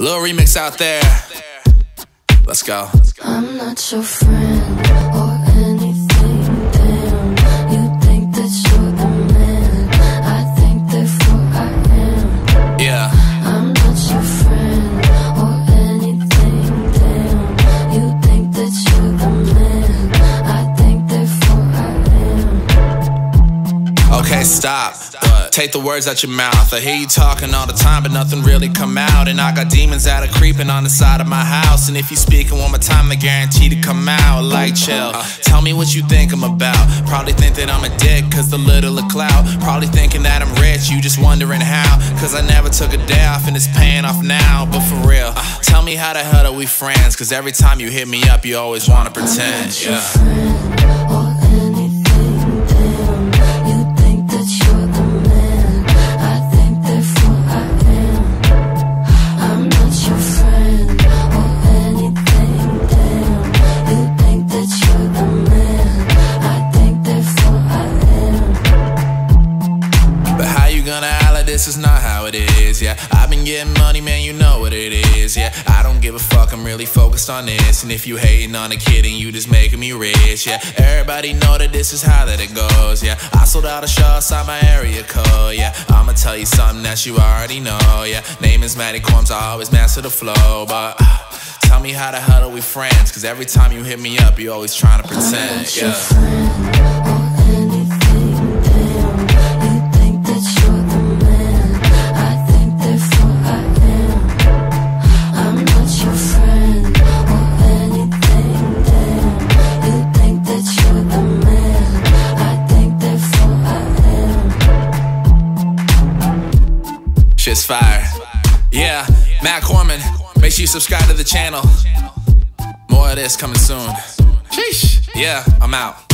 Little remix out there. Let's go. I'm not your friend or anything. Damn, you think that you're the man. I think therefore I am. Yeah. I'm not your friend or anything. Damn, you think that you're the man. I think therefore I am. Okay, stop. Take the words out your mouth. I hear you talking all the time, but nothing really come out. And I got demons that are creeping on the side of my house. And if you speaking one more time, they guarantee to come out. Like chill. Tell me what you think I'm about. Probably think that I'm a dick, cause the little of clout. Probably thinking that I'm rich, you just wondering how. Cause I never took a day off and it's paying off now. But for real, tell me how the hell are we friends? Cause every time you hit me up, you always wanna pretend. Yeah. Oh, this is not how it is, yeah. I've been getting money, man, you know what it is, yeah. I don't give a fuck, I'm really focused on this. And if you hating on a kid and you just making me rich, yeah. Everybody know that this is how that it goes, yeah. I sold out a show outside my area code, yeah. I'ma tell you something that you already know, yeah. Name is Matty Corms, I always master the flow, but uh, Tell me how the hell are we friends? Cause every time you hit me up, you always trying to pretend, yeah Shit's fire. Yeah, Matt Corman. Make sure you subscribe to the channel. More of this coming soon. Sheesh. Yeah, I'm out.